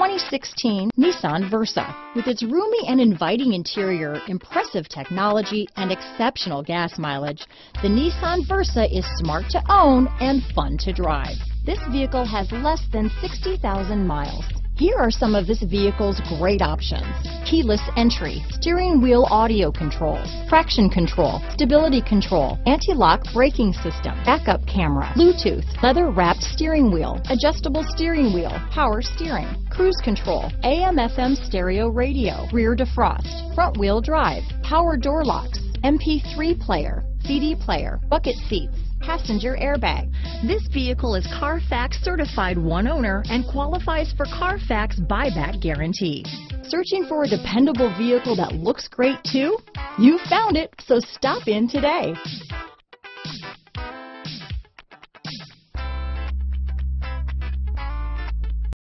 2016 Nissan Versa. With its roomy and inviting interior, impressive technology, and exceptional gas mileage, the Nissan Versa is smart to own and fun to drive. This vehicle has less than 60,000 miles. Here are some of this vehicle's great options. Keyless entry, steering wheel audio controls, traction control, stability control, anti-lock braking system, backup camera, Bluetooth, leather wrapped steering wheel, adjustable steering wheel, power steering, cruise control, AM FM stereo radio, rear defrost, front wheel drive, power door locks, MP3 player, CD player, bucket seats, passenger airbag. This vehicle is Carfax certified one owner and qualifies for Carfax buyback guarantee. Searching for a dependable vehicle that looks great too? You found it, so stop in today.